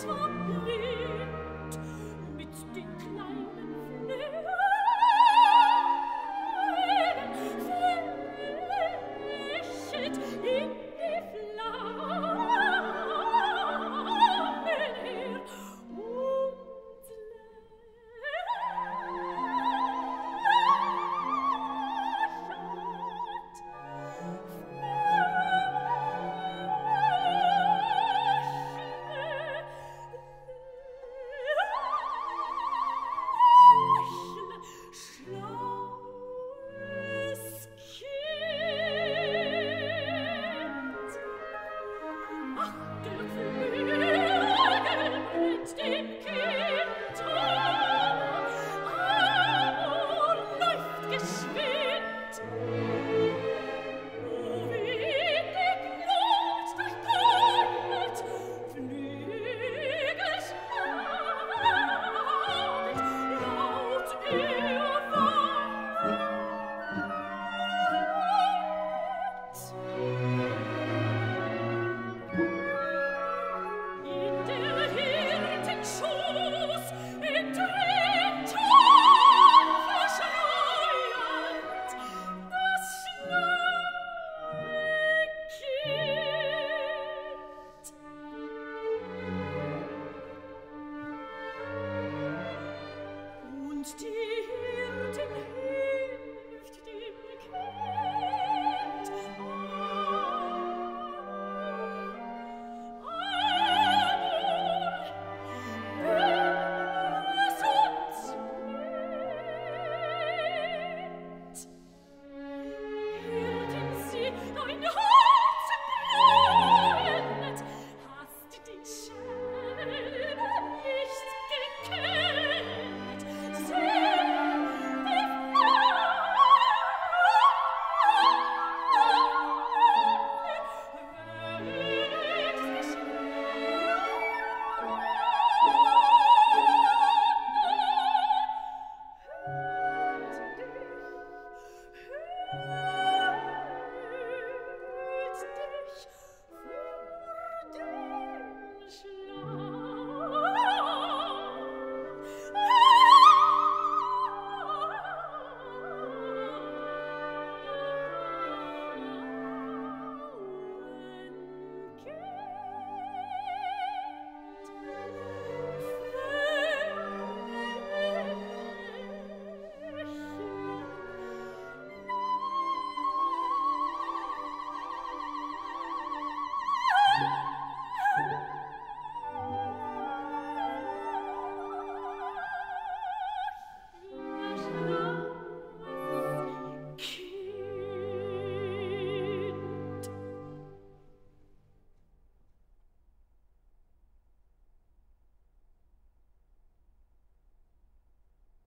是